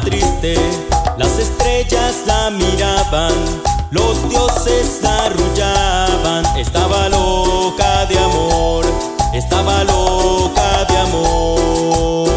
triste, las estrellas la miraban, los dioses la arrullaban, estaba loca de amor, estaba loca de amor.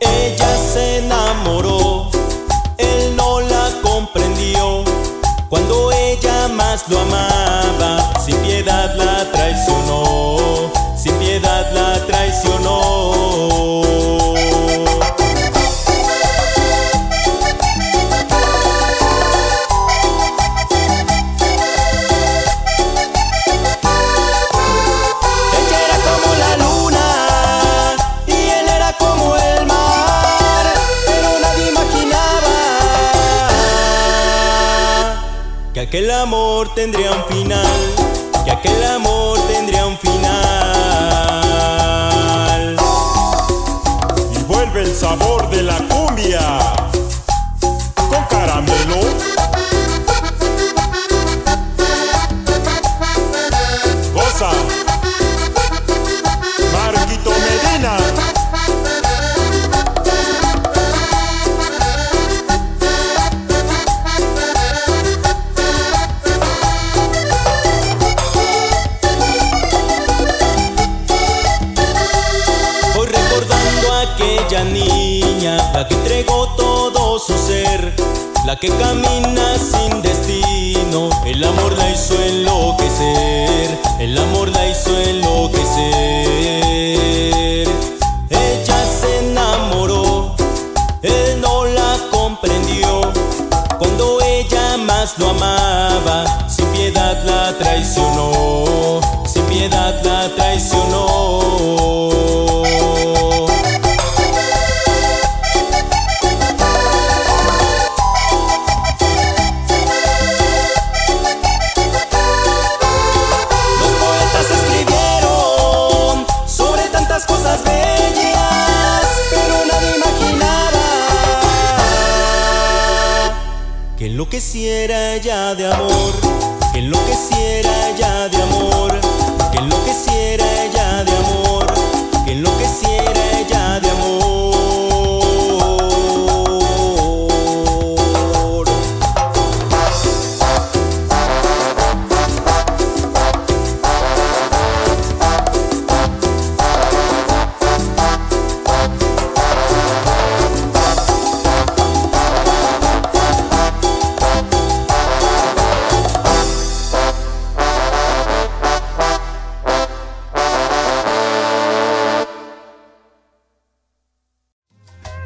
Ella se enamoró, él no la comprendió, cuando ella más lo amaba, que aquel amor tendría un final, que aquel amor tendría un final. Y vuelve el sabor de la cumbia. Con caramelo. La que entregó todo su ser, la que camina sin destino. El amor la hizo enloquecer, el amor la hizo enloquecer. Ella se enamoró, él no la comprendió. Cuando ella más lo amaba, sin piedad la traicionó, sin piedad la traicionó. Enloqueciera ya de amor, que enloqueciera ya de amor,